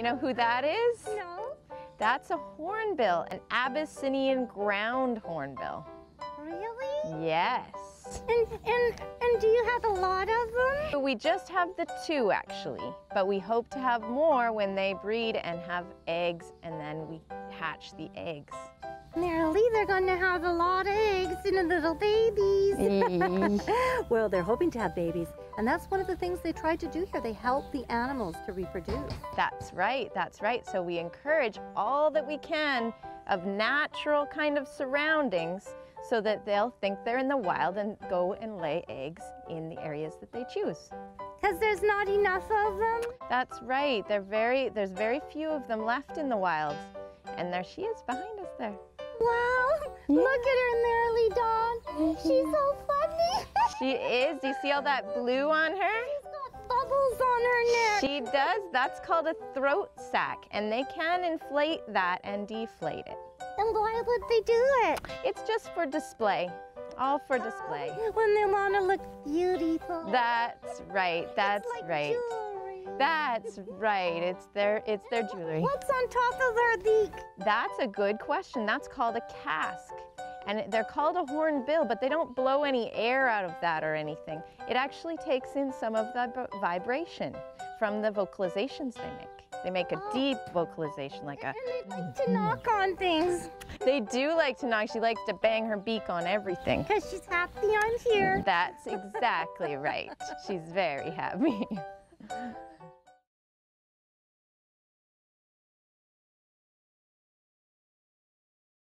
You know who that is? No. That's a hornbill, an Abyssinian ground hornbill. Really? Yes. And and and do you have a lot of them? We just have the two actually, but we hope to have more when they breed and have eggs and then we hatch the eggs. Maralee, they're going to have a lot of eggs and little babies. well, they're hoping to have babies, and that's one of the things they try to do here. They help the animals to reproduce. That's right, that's right. So we encourage all that we can of natural kind of surroundings so that they'll think they're in the wild and go and lay eggs in the areas that they choose. Because there's not enough of them? That's right. They're very, there's very few of them left in the wild. And there she is behind us there. Wow, look at her, Maralee Dawn. She's so funny. She is. Do you see all that blue on her? She's got bubbles on her neck. She does. That's called a throat sac, and they can inflate that and deflate it. And why would they do it? It's just for display, all for display. When they want to look beautiful. That's right. That's like right. jewelry. That's right. It's their it's their jewelry. What's on top of their beak? That's a good question. That's called a casque. And they're called a hornbill, but they don't blow any air out of that or anything. It actually takes in some of the vibration from the vocalizations they make. They make a Oh. deep vocalization, like a. And they like to knock on things. They do like to knock. She likes to bang her beak on everything. Because she's happy I'm here. That's exactly right. She's very happy.